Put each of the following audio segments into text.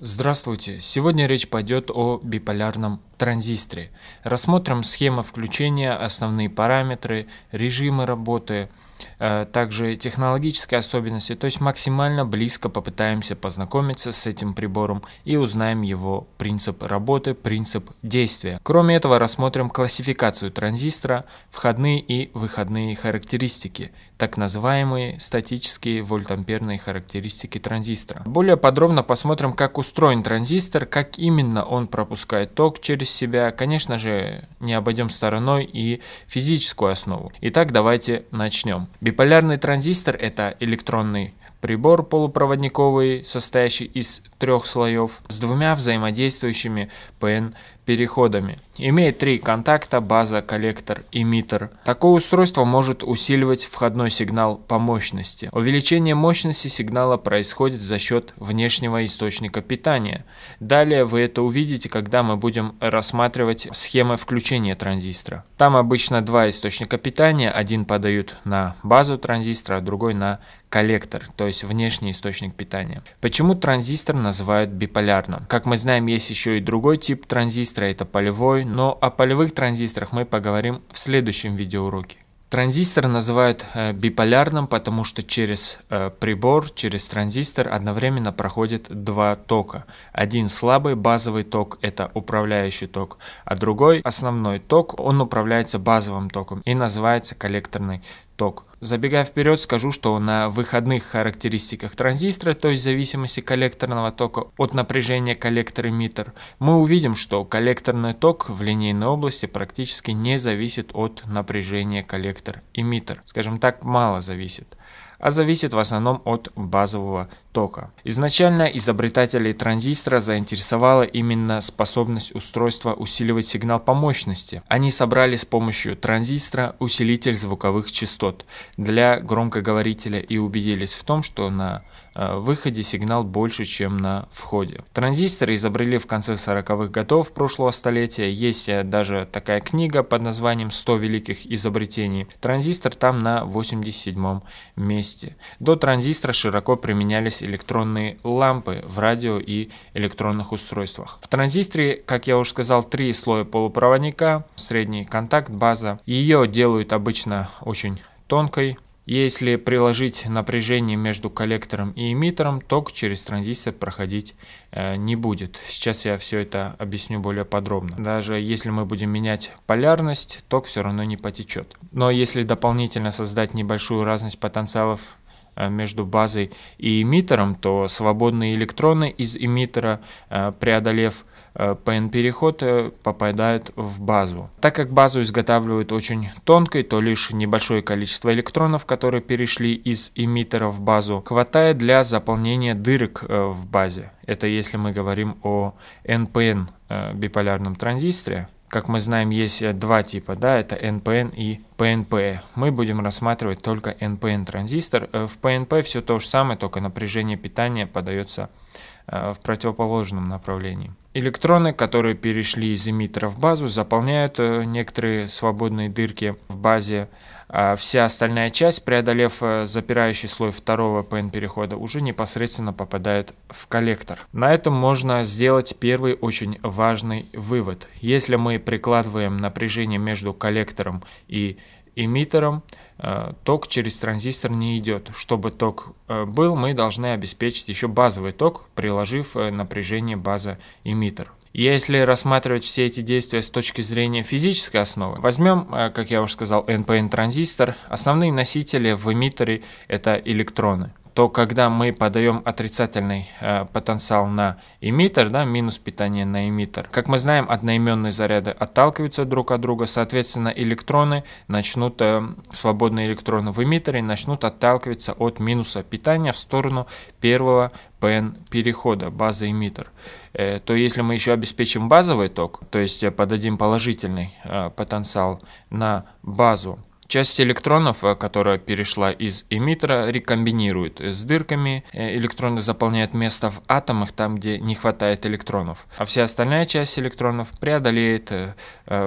Здравствуйте! Сегодня речь пойдет о биполярном транзисторе. Рассмотрим схему включения, основные параметры, режимы работы, Э, также технологические особенности, то есть максимально близко попытаемся познакомиться с этим прибором и узнаем его принцип работы, принцип действия. Кроме этого рассмотрим классификацию транзистора, входные и выходные характеристики, так называемые статические вольтамперные характеристики транзистора. Более подробно посмотрим, как устроен транзистор, как именно он пропускает ток через себя. Конечно же, не обойдем стороной и физическую основу. Итак, давайте начнем. Биполярный транзистор – это электронный прибор полупроводниковый, состоящий из трех слоев, с двумя взаимодействующими PN переходами. Имеет три контакта, база, коллектор, эмиттер. Такое устройство может усиливать входной сигнал по мощности. Увеличение мощности сигнала происходит за счет внешнего источника питания. Далее вы это увидите, когда мы будем рассматривать схемы включения транзистора. Там обычно два источника питания, один подают на базу транзистора, а другой на коллектор, то есть внешний источник питания. Почему транзистор называют биполярным? Как мы знаем, есть еще и другой тип транзистора, это полевой, но о полевых транзисторах мы поговорим в следующем видеоуроке. Транзистор называют э, биполярным, потому что через э, прибор, через транзистор одновременно проходит два тока. Один слабый базовый ток – это управляющий ток, а другой основной ток, он управляется базовым током и называется коллекторный ток. Забегая вперед, скажу, что на выходных характеристиках транзистора, то есть зависимости коллекторного тока от напряжения коллектор-эмиттер, мы увидим, что коллекторный ток в линейной области практически не зависит от напряжения коллектор-эмиттер. Скажем так, мало зависит а зависит в основном от базового тока. Изначально изобретателей транзистора заинтересовала именно способность устройства усиливать сигнал по мощности. Они собрали с помощью транзистора усилитель звуковых частот для громкоговорителя и убедились в том, что на э, выходе сигнал больше, чем на входе. Транзисторы изобрели в конце 40-х годов прошлого столетия. Есть э, даже такая книга под названием «100 великих изобретений». Транзистор там на 87 месте месте. До транзистора широко применялись электронные лампы в радио и электронных устройствах. В транзисторе, как я уже сказал, три слоя полупроводника, средний контакт, база. Ее делают обычно очень тонкой, если приложить напряжение между коллектором и эмиттером, ток через транзистор проходить э, не будет. Сейчас я все это объясню более подробно. Даже если мы будем менять полярность, ток все равно не потечет. Но если дополнительно создать небольшую разность потенциалов между базой и эмиттером, то свободные электроны из эмиттера, э, преодолев PN-переход э, попадает в базу. Так как базу изготавливают очень тонкой, то лишь небольшое количество электронов, которые перешли из эмиттера в базу, хватает для заполнения дырок э, в базе. Это если мы говорим о NPN э, биполярном транзисторе. Как мы знаем, есть два типа, да, это NPN и PNP. Мы будем рассматривать только NPN транзистор. В PNP все то же самое, только напряжение питания подается в противоположном направлении. Электроны, которые перешли из эмиттера в базу, заполняют э, некоторые свободные дырки в базе. А вся остальная часть, преодолев э, запирающий слой второго PN-перехода, уже непосредственно попадает в коллектор. На этом можно сделать первый очень важный вывод. Если мы прикладываем напряжение между коллектором и эмиттером, э, ток через транзистор не идет. Чтобы ток э, был, мы должны обеспечить еще базовый ток, приложив напряжение база эмиттер. Если рассматривать все эти действия с точки зрения физической основы, возьмем, как я уже сказал, NPN транзистор. Основные носители в эмиттере это электроны то когда мы подаем отрицательный э, потенциал на эмиттер, да, минус питание на эмиттер, как мы знаем, одноименные заряды отталкиваются друг от друга, соответственно, электроны начнут, э, свободные электроны в эмиттере начнут отталкиваться от минуса питания в сторону первого PN перехода, база эмиттер. Э, то если мы еще обеспечим базовый ток, то есть подадим положительный э, потенциал на базу, Часть электронов, э, которая перешла из эмиттера, рекомбинирует с дырками. Э, электроны заполняют место в атомах, там, где не хватает электронов. А вся остальная часть электронов преодолеет э,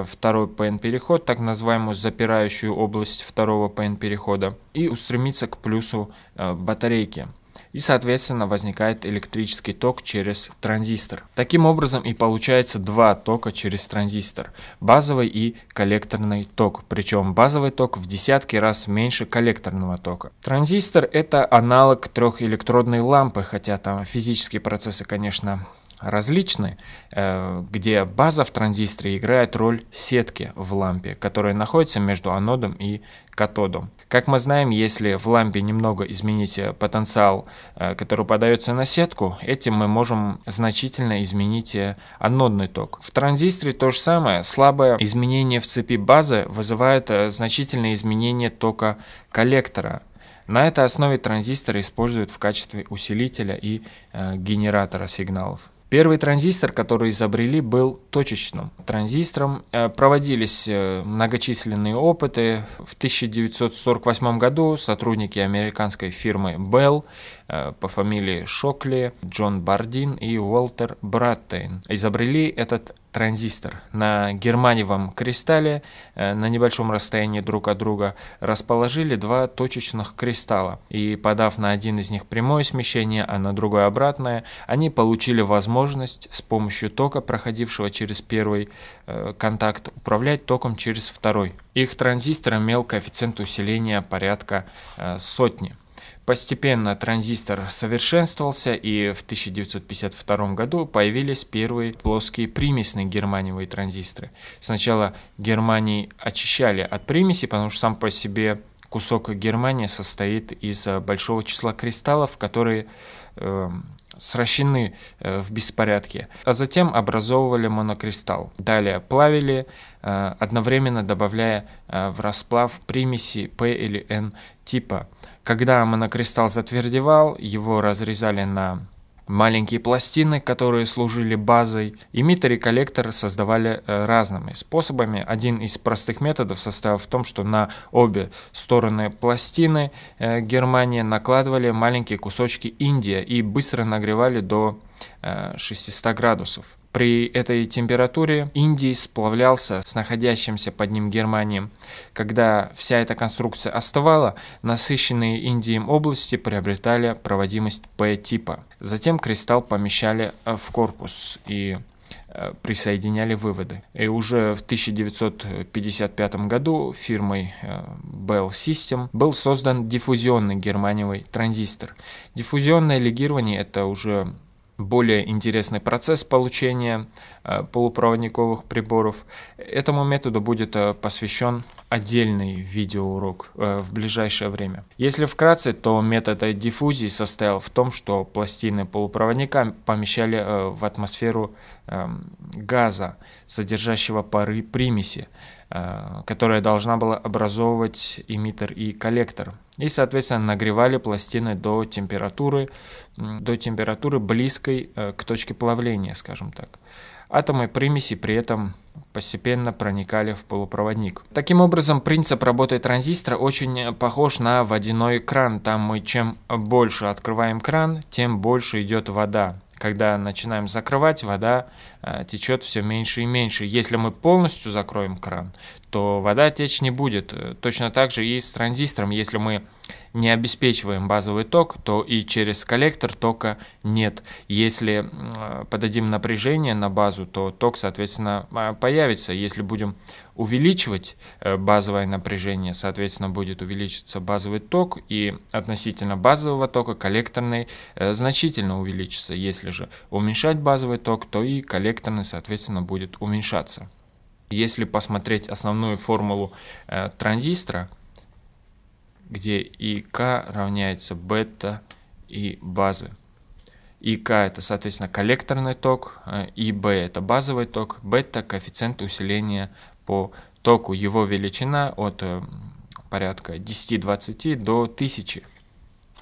второй PN-переход, так называемую запирающую область второго PN-перехода, и устремится к плюсу батарейки. И, соответственно, возникает электрический ток через транзистор. Таким образом и получается два тока через транзистор – базовый и коллекторный ток, причем базовый ток в десятки раз меньше коллекторного тока. Транзистор – это аналог трехэлектродной лампы, хотя там физические процессы, конечно, различны, э, где база в транзисторе играет роль сетки в лампе, которая находится между анодом и катодом. Как мы знаем, если в лампе немного изменить э, потенциал, э, который подается на сетку, этим мы можем значительно изменить анодный ток. В транзисторе то же самое. Слабое изменение в цепи базы вызывает значительное изменение тока коллектора. На этой основе транзисторы используют в качестве усилителя и генератора сигналов. Первый транзистор, который изобрели, был точечным транзистором. Э, проводились э, многочисленные опыты. В 1948 году сотрудники американской фирмы Bell по фамилии Шокли, Джон Бардин и Уолтер Браттейн изобрели этот транзистор. На германиевом кристалле э, на небольшом расстоянии друг от друга расположили два точечных кристалла. И подав на один из них прямое смещение, а на другой обратное, они получили возможность с помощью тока, проходившего через первый э, контакт, управлять током через второй. Их транзистор имел коэффициент усиления порядка сотни. Постепенно транзистор совершенствовался, и в 1952 году появились первые плоские примесные германиевые транзисторы. Сначала Германии очищали от примеси, потому что сам по себе кусок Германии состоит из э, большого числа кристаллов, которые э, сращены э, в беспорядке, а затем образовывали монокристалл. Далее плавили, э, одновременно добавляя э, в расплав примеси P или N типа. Когда монокристалл затвердевал, его разрезали на маленькие пластины, которые служили базой. Эмиттер и коллектор создавали э, разными способами. Один из простых методов состоял в том, что на обе стороны пластины э, Германии накладывали маленькие кусочки Индия и быстро нагревали до 600 э, градусов. При этой температуре Индий сплавлялся с находящимся под ним Германией. Когда вся эта конструкция остывала, насыщенные Индием области приобретали проводимость P-типа. Затем кристалл помещали э, в корпус и э, присоединяли выводы. И уже в 1955 году фирмой Bell System был создан диффузионный германиевый транзистор. Диффузионное легирование – это уже более интересный процесс получения э, полупроводниковых приборов. Этому методу будет э, посвящен отдельный видеоурок э, в ближайшее время. Если вкратце, то метод диффузии состоял в том, что пластины полупроводника помещали в атмосферу эм, газа, содержащего пары примеси. Которая должна была образовывать эмиттер и коллектор. И, соответственно, нагревали пластины до температуры, до температуры близкой э, к точке плавления, скажем так. Атомы примеси при этом постепенно проникали в полупроводник. Таким образом, принцип работы транзистора очень похож на водяной кран. Там мы чем больше открываем кран, тем больше идет вода когда начинаем закрывать, вода э, течет все меньше и меньше. Если мы полностью закроем кран, то вода течь не будет. Э, точно так же и с транзистором. Если мы не обеспечиваем базовый ток, то и через коллектор тока нет. Если подадим напряжение на базу, то ток, соответственно, э, появится. Если будем увеличивать э, базовое напряжение, соответственно, будет увеличиться базовый ток, и относительно базового тока коллекторный э, значительно увеличится. Если же уменьшать базовый ток, то и коллекторный, соответственно, будет уменьшаться. Если посмотреть основную формулу э, транзистора, где ИК равняется бета и базы. ИК это, соответственно, коллекторный ток, ИБ это базовый ток, бета коэффициент усиления по току его величина от э, порядка 10-20 до 1000.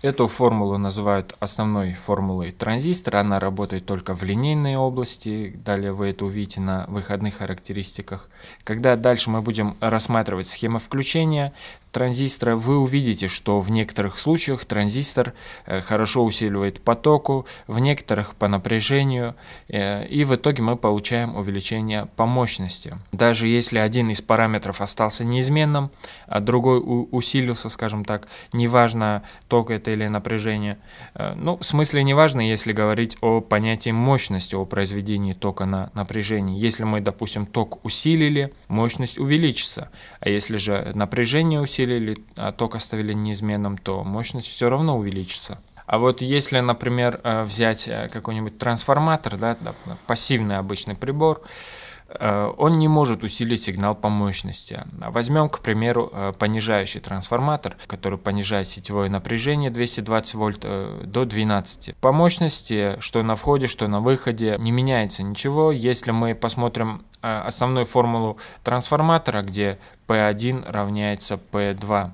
Эту формулу называют основной формулой транзистора. Она работает только в линейной области. Далее вы это увидите на выходных характеристиках. Когда дальше мы будем рассматривать схемы включения, транзистора, вы увидите, что в некоторых случаях транзистор э, хорошо усиливает по току, в некоторых по напряжению, э, и в итоге мы получаем увеличение по мощности. Даже если один из параметров остался неизменным, а другой усилился, скажем так, неважно ток это или напряжение. Э, ну, в смысле неважно, если говорить о понятии мощности, о произведении тока на напряжение. Если мы, допустим, ток усилили, мощность увеличится, а если же напряжение усилили, усилили, а ток оставили неизменным, то мощность все равно увеличится. А вот если, например, э, взять э, какой-нибудь трансформатор, да, пассивный обычный прибор, э, он не может усилить сигнал по мощности. Возьмем, к примеру, понижающий трансформатор, который понижает сетевое напряжение 220 вольт до 12. По мощности, что на входе, что на выходе, не меняется ничего. Если мы посмотрим основную формулу трансформатора, где P1 равняется P2.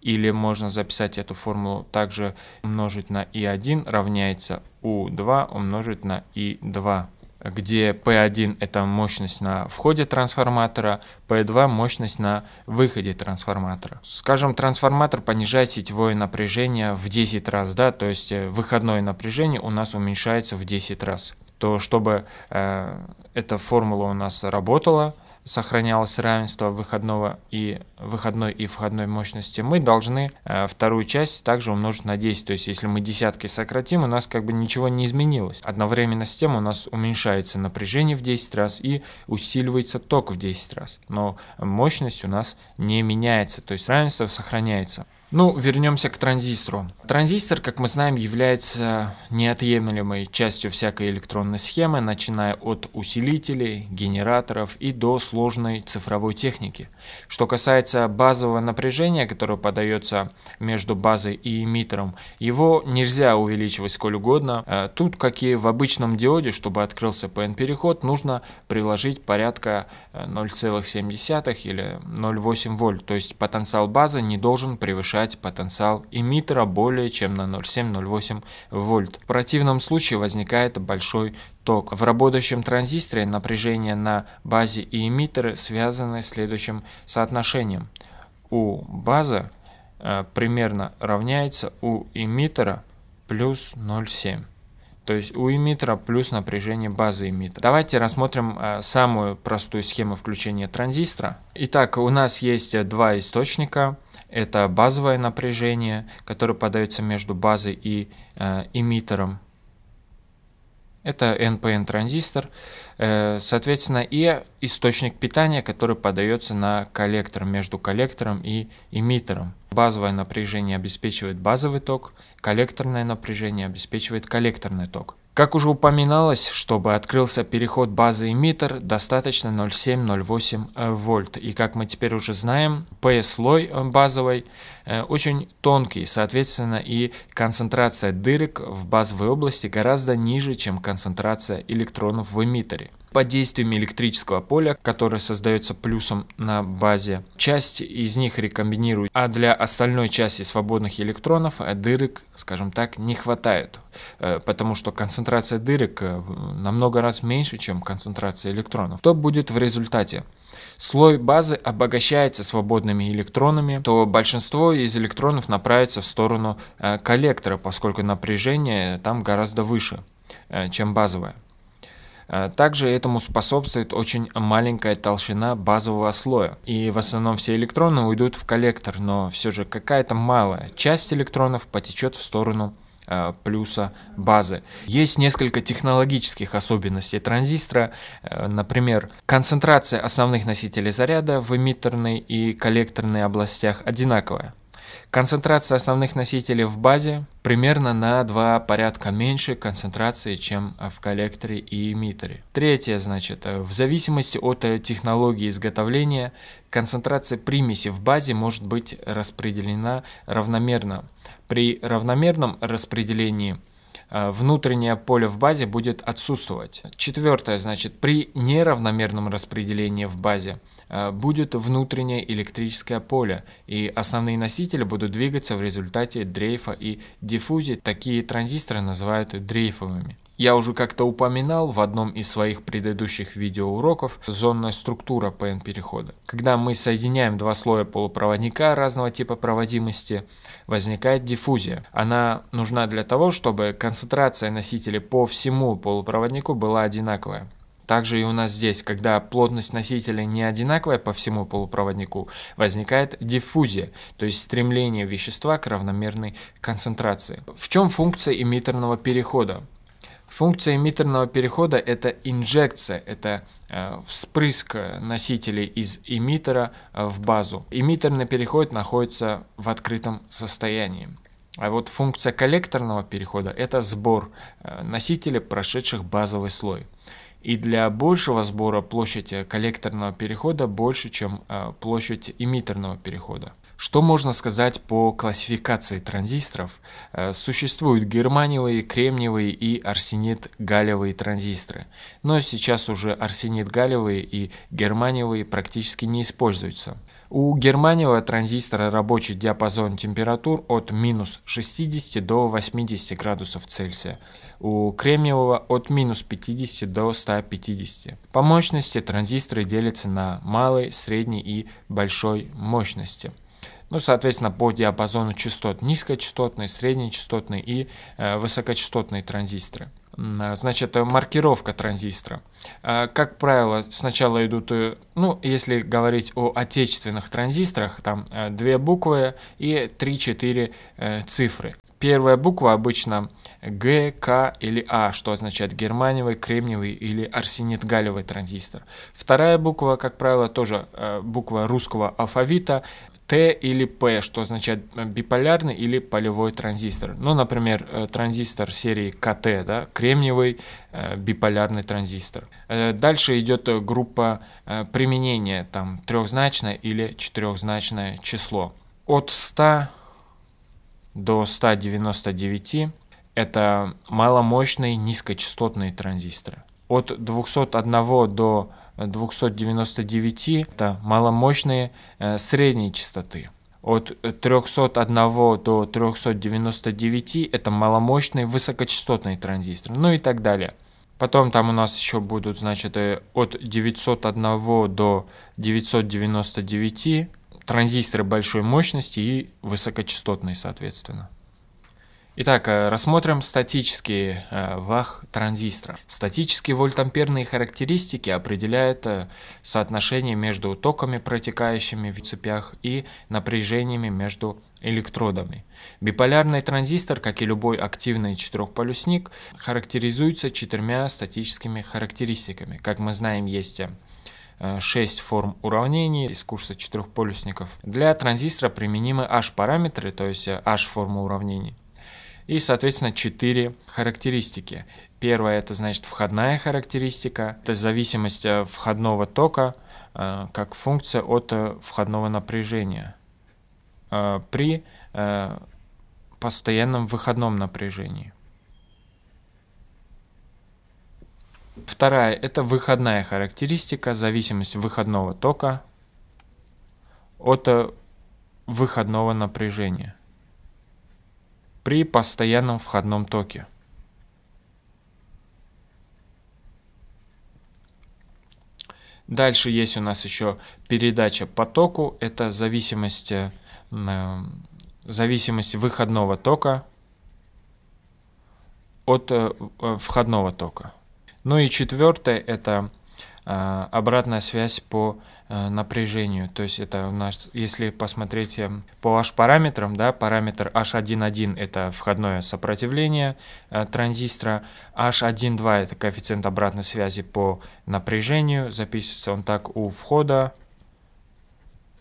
Или можно записать эту формулу также умножить на I1 равняется U2 умножить на I2 где P1 это мощность на входе трансформатора, P2 мощность на выходе трансформатора. Скажем, трансформатор понижает сетевое напряжение в 10 раз, да, то есть э, выходное напряжение у нас уменьшается в 10 раз. То чтобы э, эта формула у нас работала, сохранялось равенство выходного и выходной и входной мощности, мы должны э, вторую часть также умножить на 10. То есть, если мы десятки сократим, у нас как бы ничего не изменилось. Одновременно с тем у нас уменьшается напряжение в 10 раз и усиливается ток в 10 раз. Но мощность у нас не меняется, то есть равенство сохраняется. Ну, вернемся к транзистору. Транзистор, как мы знаем, является неотъемлемой частью всякой электронной схемы, начиная от усилителей, генераторов и до сложной цифровой техники. Что касается базового напряжения, которое подается между базой и эмиттером, его нельзя увеличивать сколь угодно. Э, тут, как и в обычном диоде, чтобы открылся PN-переход, нужно приложить порядка 0,7 э, или 0,8 вольт, то есть потенциал базы не должен превышать повышать потенциал эмиттера более чем на 0,7-0,8 вольт. В противном случае возникает большой ток. В работающем транзисторе напряжение на базе и эмиттеры связаны следующим соотношением. У базы э, примерно равняется у эмиттера плюс 0,7. То есть у эмиттера плюс напряжение базы эмиттера. Давайте рассмотрим э, самую простую схему включения транзистора. Итак, у нас есть два источника. Это базовое напряжение, которое подается между базой и э, эмиттером. Это NPN транзистор, э, соответственно, и источник питания, который подается на коллектор между коллектором и эмиттером. Базовое напряжение обеспечивает базовый ток, коллекторное напряжение обеспечивает коллекторный ток. Как уже упоминалось, чтобы открылся переход базы эмиттер, достаточно 0,7-0,8 э, вольт. И как мы теперь уже знаем, P-слой э, базовый э, очень тонкий, соответственно, и концентрация дырок в базовой области гораздо ниже, чем концентрация электронов в эмиттере под действием электрического поля, которое создается плюсом на базе. Часть из них рекомбинирует, а для остальной части свободных электронов дырок, скажем так, не хватает, э, потому что концентрация дырок э, намного раз меньше, чем концентрация электронов. Что будет в результате? слой базы обогащается свободными электронами, то большинство из электронов направится в сторону э, коллектора, поскольку напряжение там гораздо выше, чем базовое. Э, также этому способствует очень маленькая толщина базового слоя. И в основном все электроны уйдут в коллектор, но все же какая-то малая часть электронов потечет в сторону э, плюса базы. Есть несколько технологических особенностей транзистора, э, например, концентрация основных носителей заряда в эмиттерной и коллекторной областях одинаковая. Концентрация основных носителей в базе примерно на два порядка меньше концентрации, чем в коллекторе и эмиттере. Третье, значит, в зависимости от технологии изготовления, концентрация примеси в базе может быть распределена равномерно. При равномерном распределении Э, внутреннее поле в базе будет отсутствовать. Четвертое, значит, при неравномерном распределении в базе э, будет внутреннее электрическое поле, и основные носители будут двигаться в результате дрейфа и диффузии. Такие транзисторы называют дрейфовыми. Я уже как-то упоминал в одном из своих предыдущих видеоуроков зонная структура PN-перехода. Когда мы соединяем два слоя полупроводника разного типа проводимости, возникает диффузия. Она нужна для того, чтобы концентрация носителей по всему полупроводнику была одинаковая. Также и у нас здесь, когда плотность носителя не одинаковая по всему полупроводнику, возникает диффузия, то есть стремление вещества к равномерной концентрации. В чем функция эмиттерного перехода? Функция эмиттерного перехода – это инжекция, это э, вспрыск носителей из эмиттера э, в базу. Эмиттерный переход находится в открытом состоянии. А вот функция коллекторного перехода – это сбор э, носителей, прошедших базовый слой. И для большего сбора площадь коллекторного перехода больше, чем площадь эмиттерного перехода. Что можно сказать по классификации транзисторов? Э, существуют германиевые, кремниевые и арсенит-галлиевые транзисторы. Но сейчас уже арсенит-галлиевые и германиевые практически не используются. У германиевого транзистора рабочий диапазон температур от минус 60 до 80 градусов Цельсия, у кремниевого от минус 50 до 150. По мощности транзисторы делятся на малой, средней и большой мощности. Ну, соответственно, по диапазону частот низкочастотные, среднечастотные и э, высокочастотные транзисторы. Значит, маркировка транзистора. А, как правило, сначала идут, э, ну, если говорить о отечественных транзисторах, там э, две буквы и 3-4 э, цифры. Первая буква обычно Г, К или А, что означает германиевый, кремниевый или арсенит-галлиевый транзистор. Вторая буква, как правило, тоже буква русского алфавита, Т или П, что означает э, биполярный или полевой транзистор. Ну, например, э, транзистор серии КТ, да, кремниевый э, биполярный транзистор. Дальше идет группа применения, там трехзначное или четырехзначное число. От 100 до 199 это маломощные низкочастотные транзисторы. От 201 до 299 это маломощные э, средней частоты. От 301 до 399 это маломощные высокочастотные транзисторы, ну и так далее. Потом там у нас еще будут, значит, э, от 901 до 999 транзисторы большой мощности и высокочастотные, соответственно. Итак, э, рассмотрим статические э, вах транзистора. Статические вольтамперные характеристики определяют э, соотношение между токами, протекающими в цепях, и напряжениями между электродами. Биполярный транзистор, как и любой активный четырехполюсник, характеризуется четырьмя статическими характеристиками. Как мы знаем, есть 6 форм уравнений из курса четырехполюсников. Для транзистора применимы H-параметры, то есть H-форма уравнений. И, соответственно, четыре характеристики. Первая – это, значит, входная характеристика. Это зависимость э, входного тока э, как функция от э, входного напряжения при постоянном выходном напряжении. Вторая – это выходная характеристика, зависимость выходного тока от выходного напряжения при постоянном входном токе. Дальше есть у нас еще передача по току. Это зависимость, э, зависимость выходного тока от э, входного тока. Ну и четвертое это обратная связь по Э, напряжению. То есть это у нас, если посмотреть э, по H-параметрам, да, параметр H1.1 это входное сопротивление э, транзистора, H1.2 это коэффициент обратной связи по напряжению, записывается он так у входа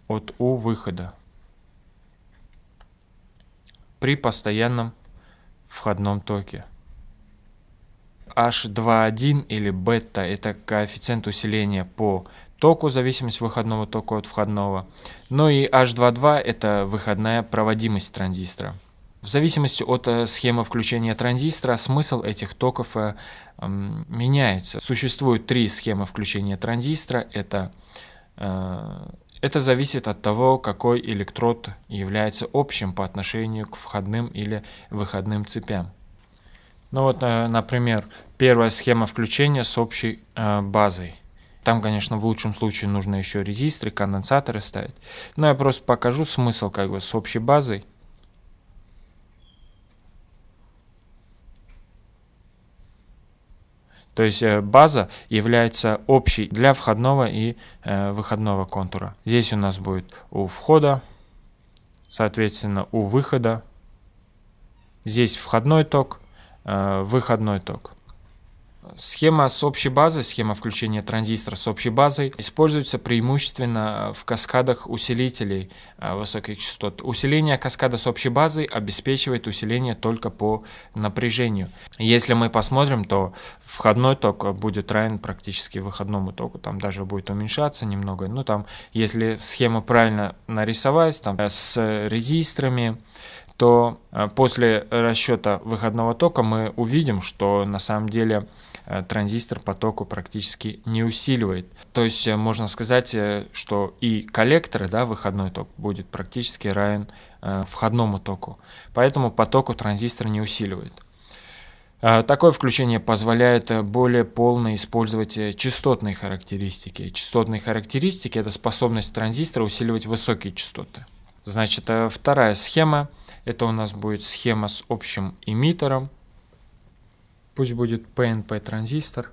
от у выхода при постоянном входном токе. H2.1 или бета это коэффициент усиления по току, зависимость выходного тока от входного. Ну и H22 это выходная проводимость транзистора. В зависимости от э, схемы включения транзистора смысл этих токов э, меняется. Существует три схемы включения транзистора. Это, э, это зависит от того, какой электрод является общим по отношению к входным или выходным цепям. Ну вот, например, первая схема включения с общей базой. Там, конечно, в лучшем случае нужно еще резисторы, конденсаторы ставить. Но я просто покажу смысл как бы с общей базой. То есть э, база является общей для входного и э, выходного контура. Здесь у нас будет у входа, соответственно у выхода. Здесь входной ток, э, выходной ток. Схема с общей базой, схема включения транзистора с общей базой используется преимущественно в каскадах усилителей э, высоких частот. Усиление каскада с общей базой обеспечивает усиление только по напряжению. Если мы посмотрим, то входной ток будет равен практически выходному току, там даже будет уменьшаться немного. Ну там, если схему правильно нарисовать, там э, с резисторами, то э, после расчета выходного тока мы увидим, что на самом деле Э, транзистор потоку практически не усиливает. То есть э, можно сказать, э, что и коллектор, да, выходной ток будет практически равен входному току. Поэтому потоку транзистор не усиливает. Такое включение позволяет более полно использовать частотные характеристики. Частотные характеристики – это способность транзистора усиливать высокие частоты. Значит, вторая схема – это у нас будет схема с общим эмиттером. Пусть будет PNP транзистор.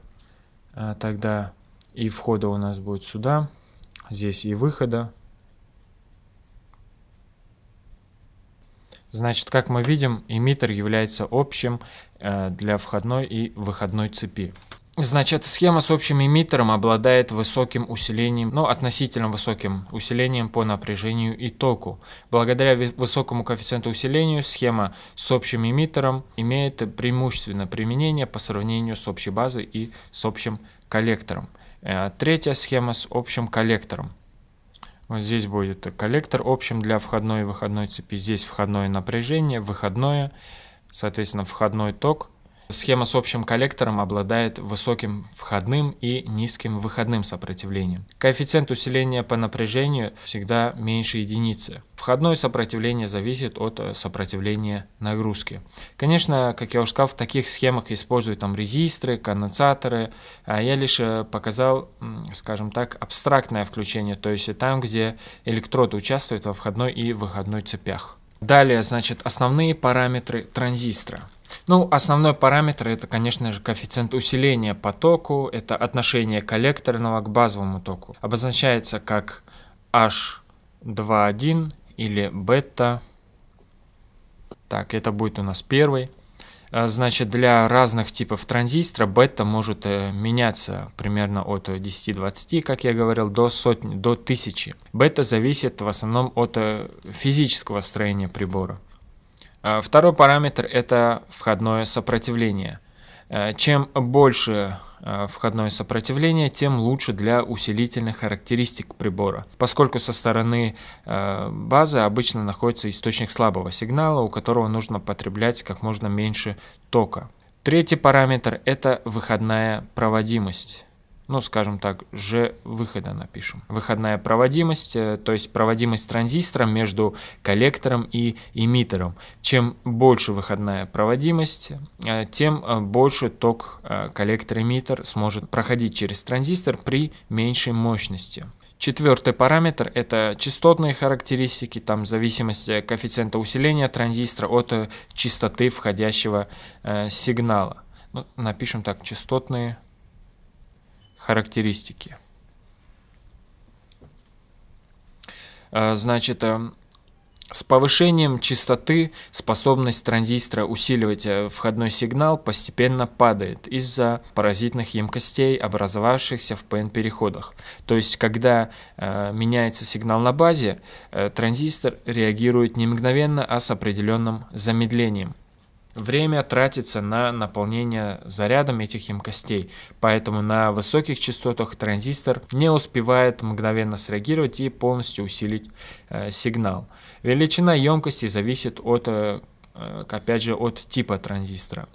А, тогда и входа у нас будет сюда. Здесь и выхода. Значит, как мы видим, эмиттер является общим э, для входной и выходной цепи. Значит, схема с общим эмиттером обладает высоким усилением, ну, относительно высоким усилением по напряжению и току. Благодаря высокому коэффициенту усиления схема с общим эмиттером имеет преимущественное применение по сравнению с общей базой и с общим коллектором. Э, третья схема с общим коллектором. Вот здесь будет коллектор общим для входной и выходной цепи. Здесь входное напряжение, выходное, соответственно, входной ток – Схема с общим коллектором обладает высоким входным и низким выходным сопротивлением. Коэффициент усиления по напряжению всегда меньше единицы. Входное сопротивление зависит от э, сопротивления нагрузки. Конечно, как я уже сказал, в таких схемах используют там резисторы, конденсаторы. А я лишь э, показал, скажем так, абстрактное включение, то есть там, где электроды участвуют во входной и выходной цепях. Далее, значит, основные параметры транзистора. Ну, основной параметр это, конечно же, коэффициент усиления по току, это отношение коллекторного к базовому току. Обозначается как H21 или бета. Так, это будет у нас первый. А, значит, для разных типов транзистора бета может э, меняться примерно от 10-20, как я говорил, до сотни, до тысячи. Бета зависит в основном от э, физического строения прибора. А, второй параметр – это входное сопротивление. Э, чем больше э, входное сопротивление, тем лучше для усилительных характеристик прибора, поскольку со стороны э, базы обычно находится источник слабого сигнала, у которого нужно потреблять как можно меньше тока. Третий параметр – это выходная проводимость ну, скажем так, Ж выхода напишем. Выходная проводимость, э, то есть проводимость транзистора между коллектором и эмиттером. Чем больше выходная проводимость, э, тем э, больше ток коллектор-эмиттер сможет проходить через транзистор при меньшей мощности. Четвертый параметр – это частотные характеристики, там зависимость коэффициента усиления транзистора от частоты входящего сигнала. Ну, напишем так, частотные характеристики. А, значит, э, с повышением частоты способность транзистора усиливать э, входной сигнал постепенно падает из-за паразитных емкостей, образовавшихся в PN-переходах. То есть, когда э, меняется сигнал на базе, э, транзистор реагирует не мгновенно, а с определенным замедлением. Время тратится на наполнение зарядом этих емкостей, поэтому на высоких частотах транзистор не успевает мгновенно среагировать и полностью усилить э, сигнал. Величина емкости зависит от, э, э опять же, от типа транзистора.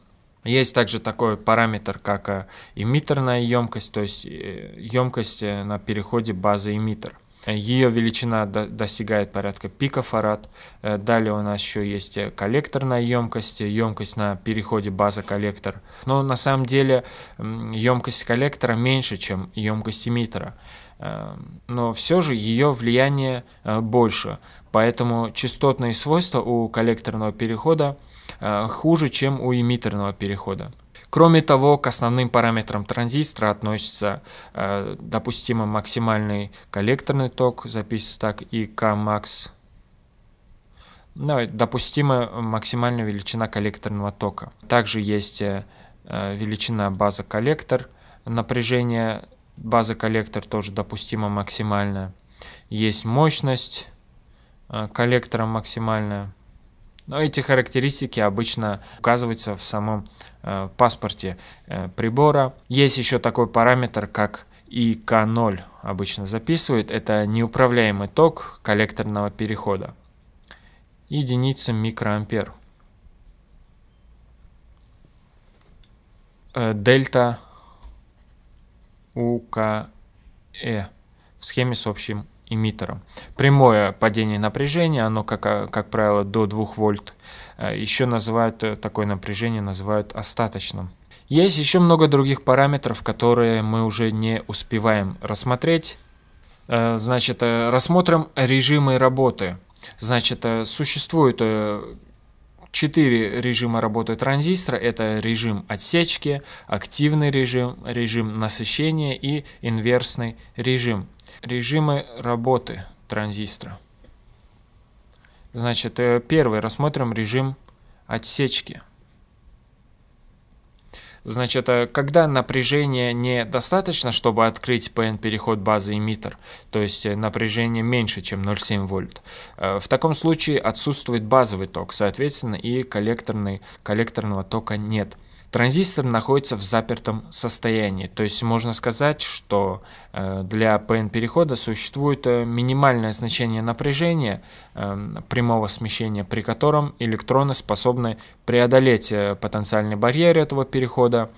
Есть также такой параметр, как э, эмиттерная емкость, то есть э, емкость на переходе базы эмиттер. Ее величина достигает порядка пикофарад. Далее у нас еще есть коллекторная емкость, емкость на переходе база-коллектор. Но на самом деле емкость коллектора меньше, чем емкость эмиттера. Но все же ее влияние больше. Поэтому частотные свойства у коллекторного перехода хуже, чем у эмиттерного перехода. Кроме того, к основным параметрам транзистора относятся э, допустимый максимальный коллекторный ток, записывается так, и Kmax, ну, допустимая максимальная величина коллекторного тока. Также есть э, величина база коллектор, напряжение база коллектор тоже допустимо максимальная. Есть мощность э, коллектора максимальная. Но эти характеристики обычно указываются в самом э, паспорте э, прибора. Есть еще такой параметр, как ИК0 обычно записывают. Это неуправляемый ток коллекторного перехода. Единица микроампер. Э, дельта УКЭ в схеме с общим эмиттером. Прямое падение напряжения, оно, как, как правило, до 2 вольт. Э, еще называют э, такое напряжение называют остаточным. Есть еще много других параметров, которые мы уже не успеваем рассмотреть. Э, значит, рассмотрим режимы работы. Значит, существует четыре режима работы транзистора. Это режим отсечки, активный режим, режим насыщения и инверсный режим. Режимы работы транзистора. Значит, э, первый рассмотрим режим отсечки. Значит, э, когда напряжение недостаточно, чтобы открыть PN-переход базы эмиттер, то есть э, напряжение меньше, чем 0,7 вольт, в таком случае отсутствует базовый ток, соответственно, и коллекторный, коллекторного тока нет – Транзистор находится в запертом состоянии, то есть можно сказать, что э, для PN-перехода существует э, минимальное значение напряжения э, прямого смещения, при котором электроны способны преодолеть потенциальный барьер этого перехода.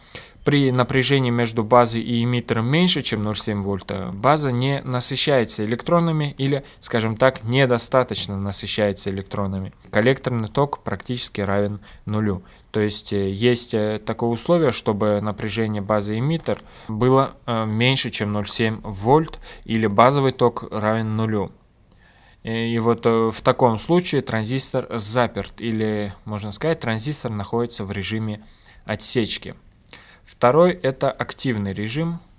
При напряжении между базой и эмиттером меньше, чем 0,7 вольта, база не насыщается электронами или, скажем так, недостаточно насыщается электронами. Коллекторный ток практически равен нулю. То есть э, есть э, такое условие, чтобы напряжение базы эмиттер было э, меньше, чем 0,7 вольт или базовый ток равен нулю. И вот в таком случае транзистор заперт или, можно сказать, транзистор находится в режиме отсечки. Второй – это активный режим –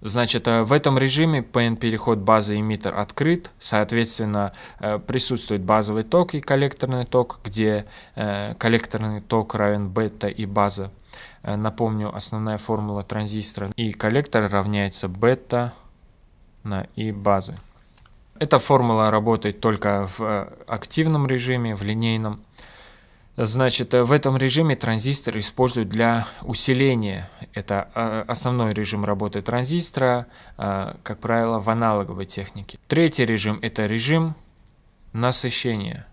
Значит, э, в этом режиме PN-переход базы эмиттер открыт, соответственно, э, присутствует базовый ток и коллекторный ток, где э, коллекторный ток равен бета и база. Напомню, основная формула транзистора и коллектора равняется бета на и базы. Эта формула работает только в активном режиме, в линейном. Значит, в этом режиме транзистор используют для усиления. Это а, основной режим работы транзистора, а, как правило, в аналоговой технике. Третий режим – это режим насыщения.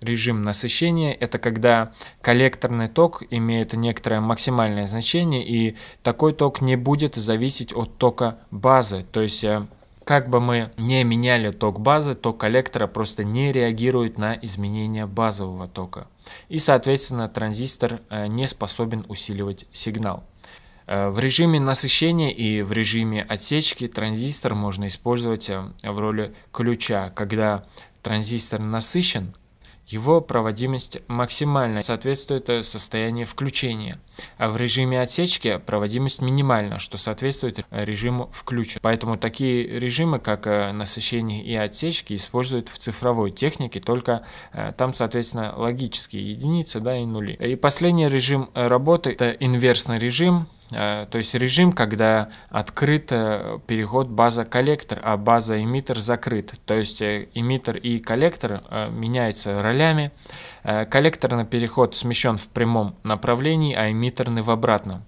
Режим насыщения – это когда коллекторный ток имеет некоторое максимальное значение, и такой ток не будет зависеть от тока базы. То есть э, как бы мы не меняли ток базы, ток коллектора просто не реагирует на изменения базового тока. И, соответственно, транзистор э, не способен усиливать сигнал. Э, в режиме насыщения и в режиме отсечки транзистор можно использовать э, в роли ключа, когда транзистор насыщен, его проводимость максимальна, соответствует э, состоянию включения. А в режиме отсечки проводимость минимальна, что соответствует режиму включен. Поэтому такие режимы, как э, насыщение и отсечки, используют в цифровой технике, только э, там, соответственно, логические единицы да, и нули. И последний режим работы – это инверсный режим, Э, то есть режим, когда открыт э, переход база-коллектор, а база-эмиттер закрыт. То есть э, эмиттер и коллектор меняются ролями. Коллекторный переход смещен в прямом направлении, а эмиттерный в обратном.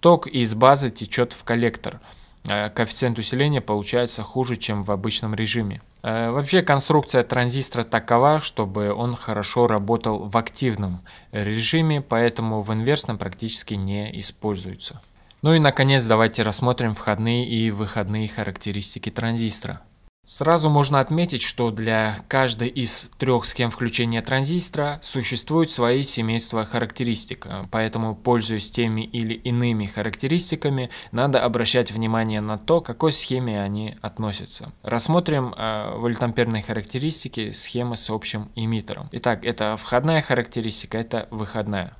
Ток из базы течет в коллектор. Коэффициент усиления получается хуже, чем в обычном режиме. Вообще конструкция транзистора такова, чтобы он хорошо работал в активном режиме, поэтому в инверсном практически не используется. Ну и наконец давайте рассмотрим входные и выходные характеристики транзистора. Сразу можно отметить, что для каждой из трех схем включения транзистора существуют свои семейства характеристик, поэтому, пользуясь теми или иными характеристиками, надо обращать внимание на то, к какой схеме они относятся. Рассмотрим э, вольтамперные характеристики схемы с общим эмиттером. Итак, это входная характеристика, это выходная.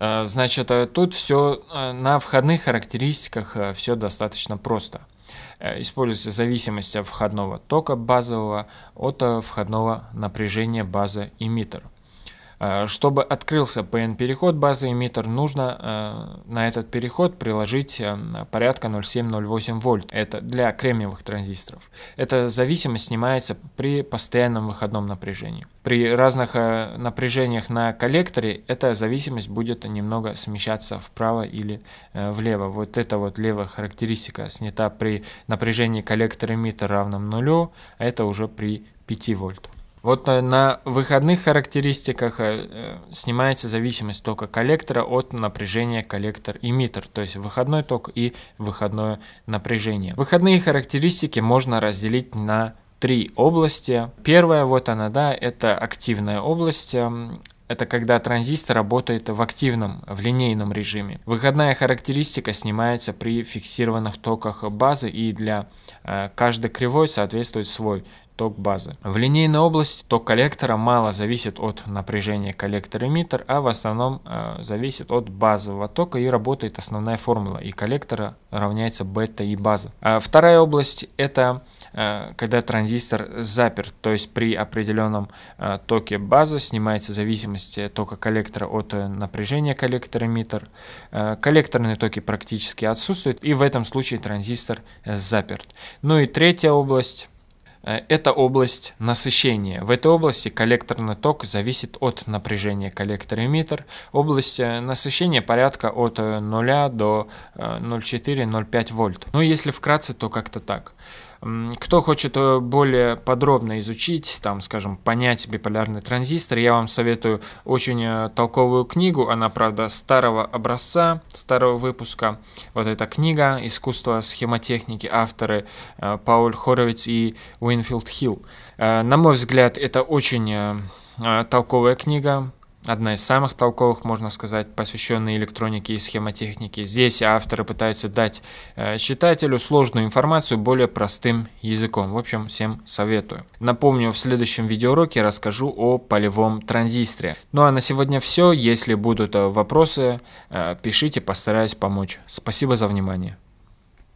Э, значит, э, тут все э, на входных характеристиках все достаточно просто. Э, используется зависимость входного тока базового от э, входного напряжения базы эмиттер. Э, чтобы открылся PN-переход базы эмиттер, нужно э, на этот переход приложить э, порядка 0,7-0,8 вольт. Это для кремниевых транзисторов. Эта зависимость снимается при постоянном выходном напряжении. При разных напряжениях на коллекторе эта зависимость будет немного смещаться вправо или влево. Вот эта вот левая характеристика снята при напряжении коллектора эмиттера равном нулю, а это уже при 5 вольт. Вот на выходных характеристиках э, э, снимается зависимость тока коллектора от напряжения коллектор-эмиттер, то есть выходной ток и выходное напряжение. Выходные характеристики можно разделить на три области. Первая, вот она, да, это активная область. Эм, это когда транзистор работает в активном, в линейном режиме. Выходная характеристика снимается при фиксированных токах базы и для э, каждой кривой соответствует свой ток базы. В линейной области ток коллектора мало зависит от напряжения коллектор-эмиттер, а в основном э, зависит от базового тока и работает основная формула, и коллектора равняется бета и база. А вторая область это э, когда транзистор заперт, то есть при определенном э, токе базы снимается зависимость тока коллектора от э, напряжения коллектор-эмиттер. Э, коллекторные токи практически отсутствуют, и в этом случае транзистор заперт. Ну и третья область Э, это область насыщения. В этой области коллекторный ток зависит от напряжения коллектор-эмиттер. Область э, насыщения порядка от 0 э, до 0,4-0,5 вольт. Ну, если вкратце, то как-то так. Кто хочет э, более подробно изучить, там, скажем, понять биполярный транзистор, я вам советую очень э, толковую книгу. Она, правда, старого образца, старого выпуска. Вот эта книга «Искусство схемотехники», авторы э, Пауль Хоровиц и Уинфилд Хилл. На мой взгляд, это очень толковая книга, одна из самых толковых, можно сказать, посвященная электронике и схемотехнике. Здесь авторы пытаются дать э, читателю сложную информацию более простым языком. В общем, всем советую. Напомню, в следующем видеоуроке расскажу о полевом транзисторе. Ну а на сегодня все. Если будут э, вопросы, э, пишите, постараюсь помочь. Спасибо за внимание.